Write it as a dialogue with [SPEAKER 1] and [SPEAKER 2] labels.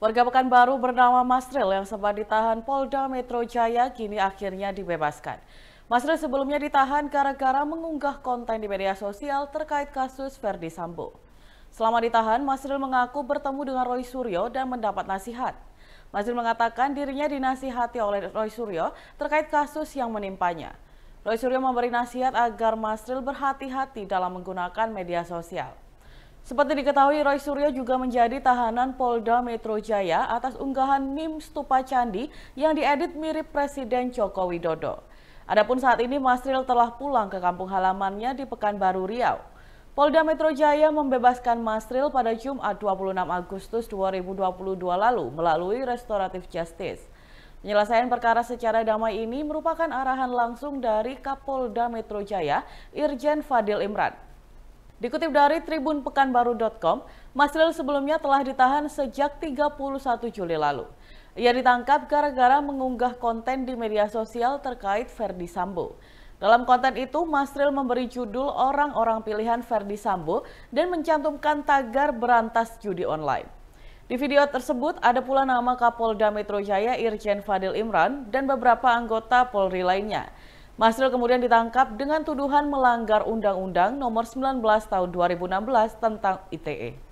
[SPEAKER 1] Warga Pekanbaru bernama Masril yang sempat ditahan Polda Metro Jaya kini akhirnya dibebaskan. Masril sebelumnya ditahan gara-gara mengunggah konten di media sosial terkait kasus Verdi Sambo. Selama ditahan, Masril mengaku bertemu dengan Roy Suryo dan mendapat nasihat. Masril mengatakan dirinya dinasihati oleh Roy Suryo terkait kasus yang menimpanya. Roy Suryo memberi nasihat agar Masril berhati-hati dalam menggunakan media sosial. Seperti diketahui, Roy Suryo juga menjadi tahanan Polda Metro Jaya atas unggahan meme stupa candi yang diedit mirip Presiden Joko Widodo. Adapun saat ini Masril telah pulang ke kampung halamannya di Pekanbaru Riau. Polda Metro Jaya membebaskan Masril pada Jumat 26 Agustus 2022 lalu melalui restoratif justice. Penyelesaian perkara secara damai ini merupakan arahan langsung dari Kapolda Metro Jaya, Irjen Fadil Imran. Dikutip dari Tribun Pekanbaru.com, Masril sebelumnya telah ditahan sejak 31 Juli lalu. Ia ditangkap gara-gara mengunggah konten di media sosial terkait Verdi Sambo. Dalam konten itu, Masril memberi judul orang-orang pilihan Verdi Sambo dan mencantumkan tagar berantas judi online. Di video tersebut ada pula nama Kapolda Metro Jaya Irjen Fadil Imran dan beberapa anggota Polri lainnya. Masril kemudian ditangkap dengan tuduhan melanggar Undang-Undang Nomor 19 Tahun 2016 tentang ITE.